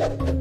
Thank.